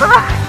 拜拜